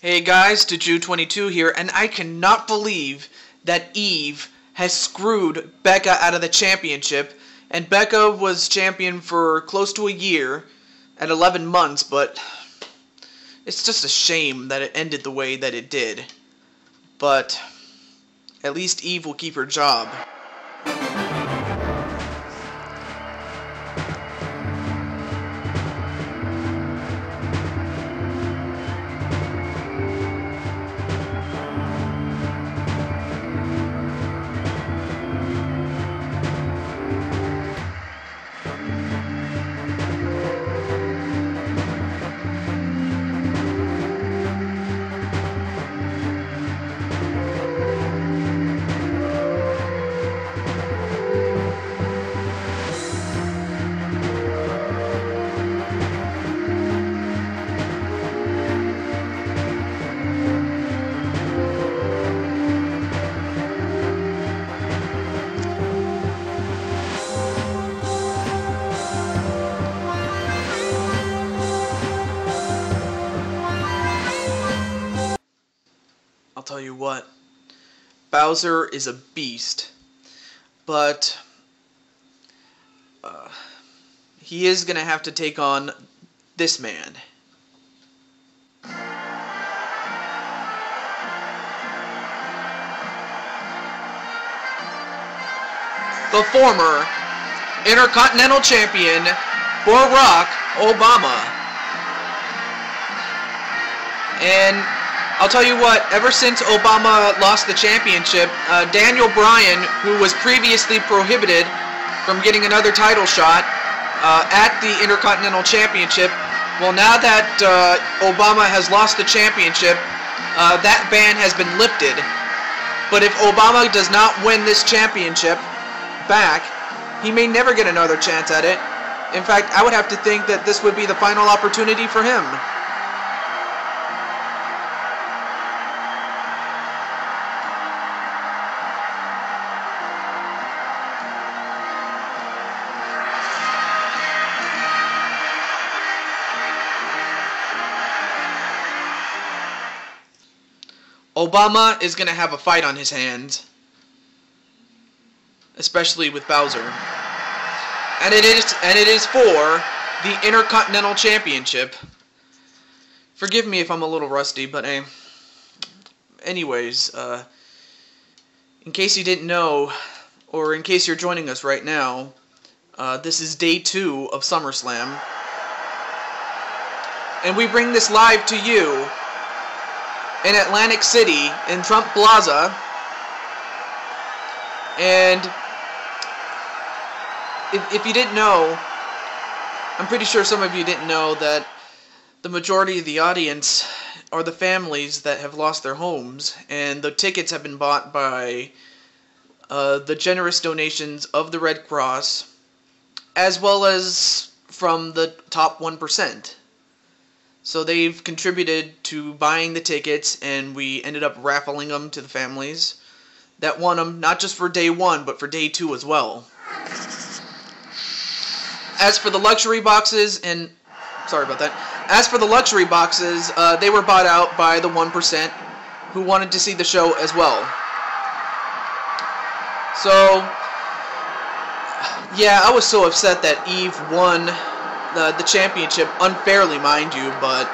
Hey guys, TehJew22 here, and I cannot believe that Eve has screwed Becca out of the championship. And Becca was champion for close to a year, at 11 months, but it's just a shame that it ended the way that it did. But at least Eve will keep her job. Tell you what, Bowser is a beast, but uh, he is going to have to take on this man. The former Intercontinental Champion, Barack Obama. And I'll tell you what, ever since Obama lost the championship, uh, Daniel Bryan, who was previously prohibited from getting another title shot uh, at the Intercontinental Championship, well, now that uh, Obama has lost the championship, uh, that ban has been lifted. But if Obama does not win this championship back, he may never get another chance at it. In fact, I would have to think that this would be the final opportunity for him. Obama is going to have a fight on his hands. Especially with Bowser. And it is and it is for the Intercontinental Championship. Forgive me if I'm a little rusty, but hey. Anyways, uh, in case you didn't know, or in case you're joining us right now, uh, this is day two of SummerSlam. And we bring this live to you in Atlantic City in Trump Plaza. And if, if you didn't know, I'm pretty sure some of you didn't know that the majority of the audience are the families that have lost their homes, and the tickets have been bought by uh, the generous donations of the Red Cross, as well as from the top 1%. So they've contributed to buying the tickets, and we ended up raffling them to the families that won them, not just for day one, but for day two as well. As for the luxury boxes, and sorry about that. As for the luxury boxes, uh, they were bought out by the 1% who wanted to see the show as well. So, yeah, I was so upset that Eve won the, the championship, unfairly, mind you, but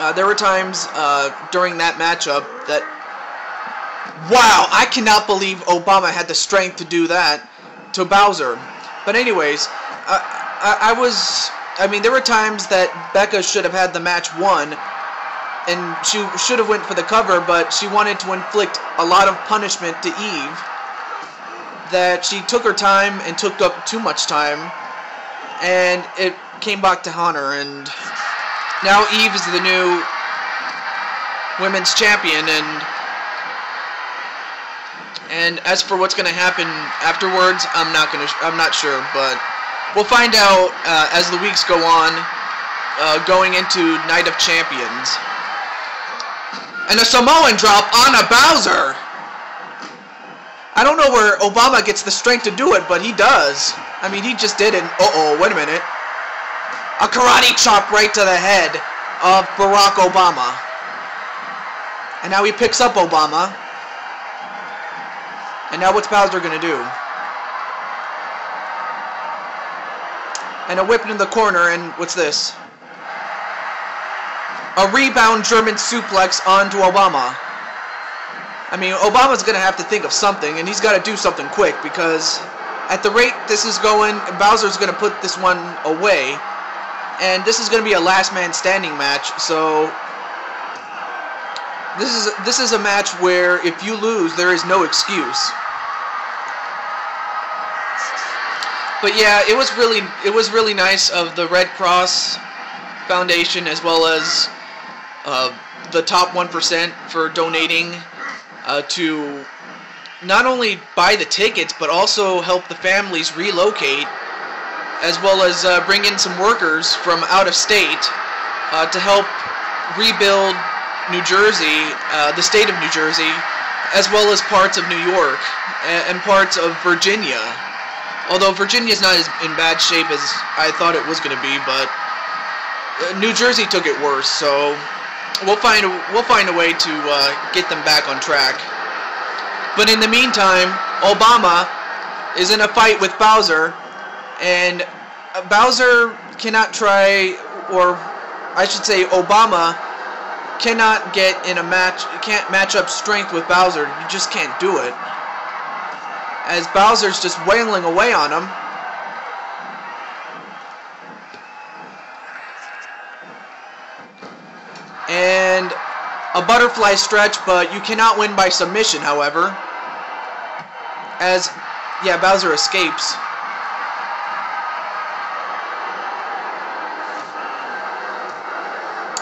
uh, there were times uh, during that matchup that, wow, I cannot believe Obama had the strength to do that to Bowser. But anyways, I, I, I was, I mean, there were times that Becca should have had the match won, and she should have went for the cover, but she wanted to inflict a lot of punishment to Eve. That she took her time and took up too much time, and it came back to Hunter, and now Eve is the new women's champion, and and as for what's going to happen afterwards, I'm not going to. I'm not sure, but we'll find out uh, as the weeks go on. Uh, going into Night of Champions, and a Samoan drop on a Bowser. I don't know where Obama gets the strength to do it, but he does. I mean, he just did it. Uh oh, wait a minute. A karate chop right to the head. of Barack Obama. And now he picks up Obama. And now what's Bowser going to do? And a whip in the corner, and what's this? A rebound German suplex onto Obama. I mean, Obama's going to have to think of something, and he's got to do something quick, because at the rate this is going, Bowser's going to put this one away. And this is going to be a last man standing match, so this is this is a match where if you lose, there is no excuse. But yeah, it was really it was really nice of the Red Cross Foundation as well as uh, the top one percent for donating uh, to not only buy the tickets but also help the families relocate as well as uh, bring in some workers from out of state uh, to help rebuild New Jersey, uh, the state of New Jersey, as well as parts of New York and, parts of Virginia. Although Virginia's not as in bad shape as I thought it was going to be, but uh, New Jersey took it worse, so we'll find a, we'll find a way to uh, get them back on track. But in the meantime, Obama is in a fight with Bowser, and Bowser cannot try, or I should say, Obama cannot get in a match, can't match up strength with Bowser. You just can't do it. As Bowser's just wailing away on him. And a butterfly stretch, but you cannot win by submission, however. As, yeah, Bowser escapes.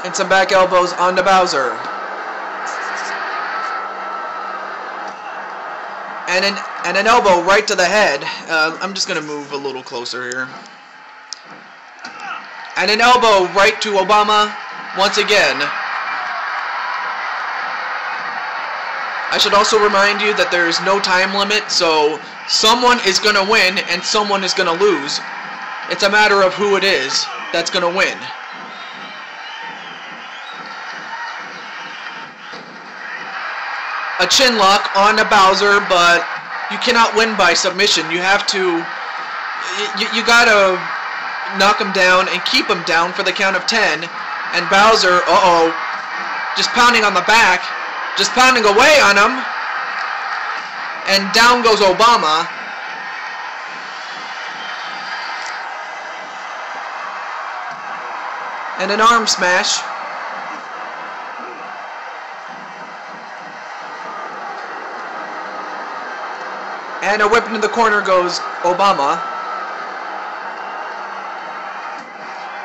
And some back elbows onto Bowser. And an, and an elbow right to the head. Uh, I'm just going to move a little closer here. And an elbow right to Obama once again. I should also remind you that there is no time limit, so someone is going to win and someone is going to lose. It's a matter of who it is that's going to win. a chin lock on the Bowser, but you cannot win by submission. You have to, you, you gotta knock him down and keep him down for the count of 10. And Bowser, uh-oh, just pounding on the back, just pounding away on him. And down goes Obama. And an arm smash. And a whip into the corner goes Obama.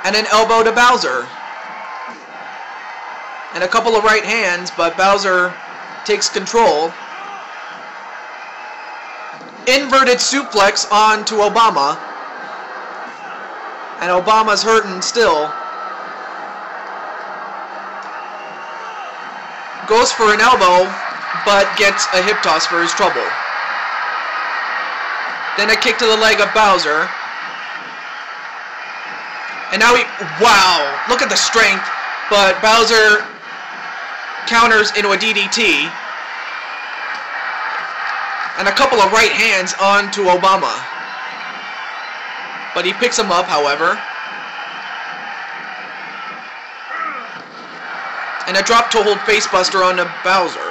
And an elbow to Bowser. And a couple of right hands, but Bowser takes control. Inverted suplex on to Obama. And Obama's hurting still. Goes for an elbow, but gets a hip toss for his trouble. Then a kick to the leg of Bowser. And now he... Wow! Look at the strength. But Bowser counters into a DDT. And a couple of right hands onto Obama. But he picks him up, however. And a drop toe hold facebuster onto Bowser.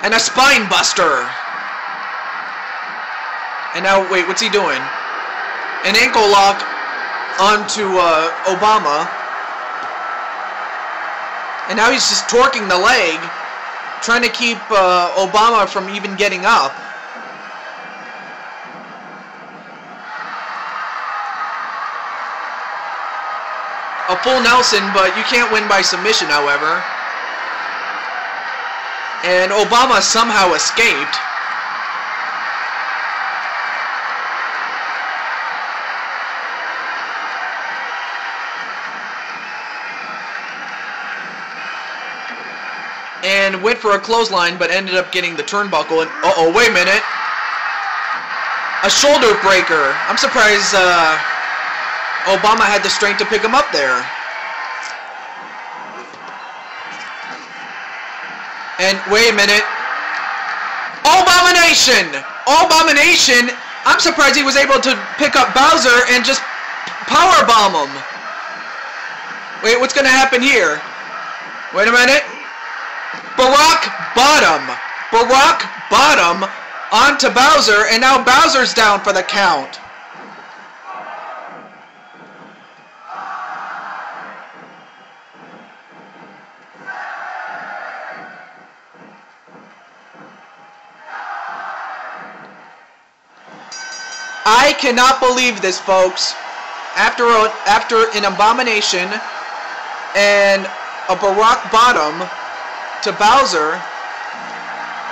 And a spine buster. And now, wait, what's he doing? An ankle lock onto uh, Obama. And now he's just torquing the leg, trying to keep uh, Obama from even getting up. A full Nelson, but you can't win by submission, however and Obama somehow escaped. And went for a clothesline, but ended up getting the turnbuckle. And uh oh, wait a minute. A shoulder breaker. I'm surprised uh, Obama had the strength to pick him up there. And wait a minute. Abomination! Abomination! I'm surprised he was able to pick up Bowser and just power bomb him. Wait, what's gonna happen here? Wait a minute. Bottom. Barack bottom onto Bowser, and now Bowser's down for the count. I cannot believe this, folks. After a, after an abomination and a Barack bottom to Bowser,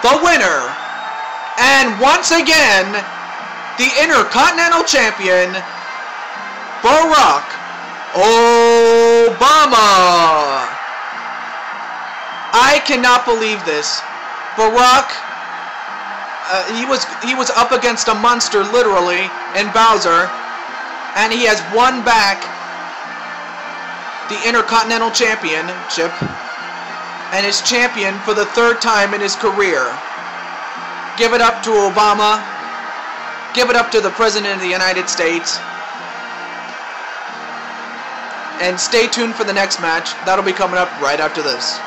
the winner, and once again, the Intercontinental Champion, Barack Obama. I cannot believe this. Barack uh, he was he was up against a monster literally in Bowser, and he has won back the Intercontinental Championship and is champion for the third time in his career. Give it up to Obama. Give it up to the President of the United States. And stay tuned for the next match. That'll be coming up right after this.